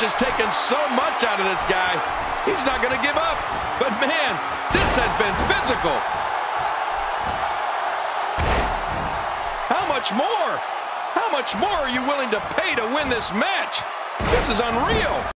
coach has taken so much out of this guy. He's not going to give up. But man, this has been physical. How much more? How much more are you willing to pay to win this match? This is unreal.